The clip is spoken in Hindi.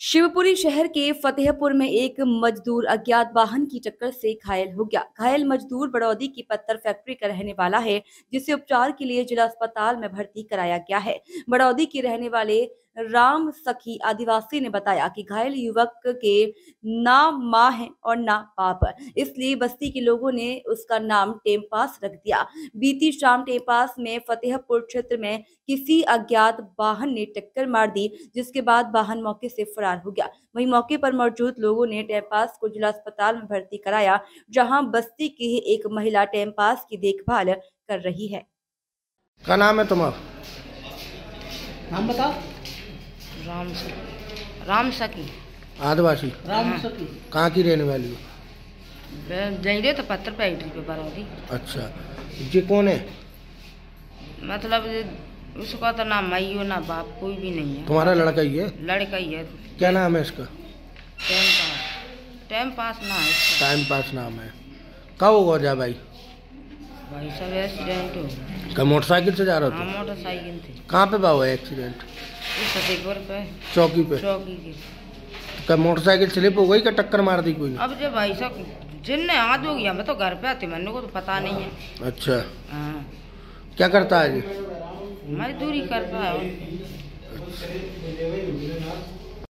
शिवपुरी शहर के फतेहपुर में एक मजदूर अज्ञात वाहन की टक्कर से घायल हो गया। घायल मजदूर बड़ौदी की पत्थर फैक्ट्री का रहने वाला है, जिसे उपचार के लिए जिला अस्पताल में भर्ती कराया गया है। बड़ौदी के रहने वाले राम सखी आदिवासी ने बताया कि घायल युवक के ना माँ है और ना बाप। इसलिए बस्ती के लोगों ने उसका नाम टेमपास रख दिया। बीती शाम टेमपास में फतेहपुर क्षेत्र में किसी अज्ञात वाहन ने टक्कर मार दी जिसके बाद वाहन मौके से फरार हो गया। वहीं मौके पर मौजूद लोगों ने टेमपास को जिला अस्पताल में भर्ती कराया जहाँ बस्ती की एक महिला टेमपास की देखभाल कर रही है। क्या नाम है तुम्हारा? नाम बताओ। राम सकी राम सकी आदिवासी। राम सकी कहाँ की रहने वाली हो? तो पत्थर फैक्ट्री पे बरौदी अच्छा। ये कौन है? मतलब उसका तो ना माई हो ना बाप कोई भी नहीं है। तुम्हारा लड़का ही है? लड़का ही है। क्या नाम है इसका? Time pass. टाइम पास ना है टाइम पास नाम है। कब होगा जा भाई? भाई सब एक्सीडेंट हो। क्या मोटरसाइकिल से जा रहा हाँ था मोटरसाइकिल थी कहाँ पे हुआ एक्सीडेंट इस फतेहपुर पे। चौकी पे। चौकी की। क्या मोटरसाइकिल स्लिप हो गई क्या टक्कर मार दी कोई अब जब भाई साहब जिनने हाथ हो गया मैं तो घर पे आती मैंने को तो पता नहीं है। अच्छा। हाँ। क्या करता है ये मजदूरी करता है।